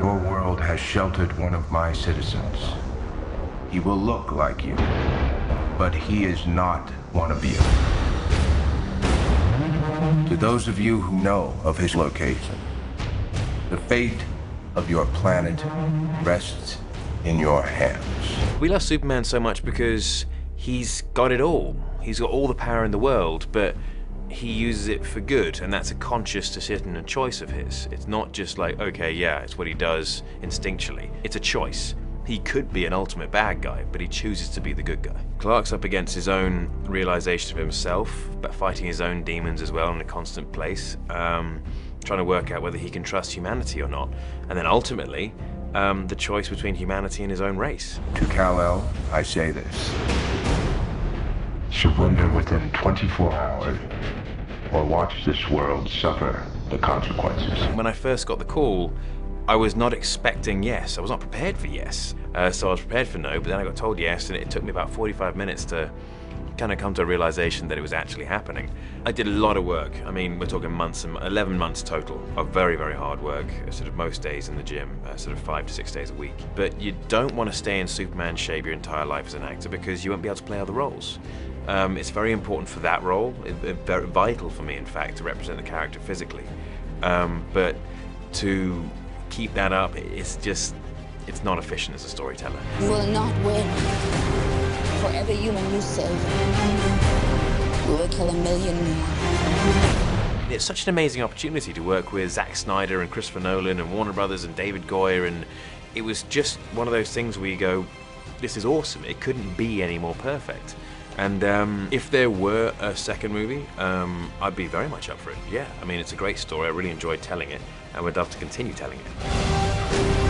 Your world has sheltered one of my citizens. He will look like you, but he is not one of you. To those of you who know of his location, the fate of your planet rests in your hands. We love Superman so much because he's got it all. He's got all the power in the world, but he uses it for good, and that's a conscious decision and choice of his. It's not just like, okay, yeah, it's what he does instinctually. It's a choice. He could be an ultimate bad guy, but he chooses to be the good guy. Clark's up against his own realization of himself, but fighting his own demons as well in a constant place, um, trying to work out whether he can trust humanity or not, and then ultimately, um, the choice between humanity and his own race. To Kal-El, I say this. Surrender within 24 hours, or watch this world suffer the consequences. When I first got the call, I was not expecting yes. I was not prepared for yes. Uh, so I was prepared for no, but then I got told yes, and it took me about 45 minutes to kind of come to a realization that it was actually happening. I did a lot of work. I mean, we're talking months, and 11 months total of very, very hard work, uh, sort of most days in the gym, uh, sort of five to six days a week. But you don't want to stay in Superman shape your entire life as an actor because you won't be able to play other roles. Um, it's very important for that role, it, it, very vital for me, in fact, to represent the character physically. Um, but to keep that up, it's just, it's not efficient as a storyteller. You will not win. Every human you save, you will kill a million more. It's such an amazing opportunity to work with Zack Snyder and Christopher Nolan and Warner Brothers and David Goyer, and it was just one of those things where you go, this is awesome. It couldn't be any more perfect. And um, if there were a second movie, um, I'd be very much up for it. Yeah, I mean, it's a great story. I really enjoyed telling it, and would love to continue telling it.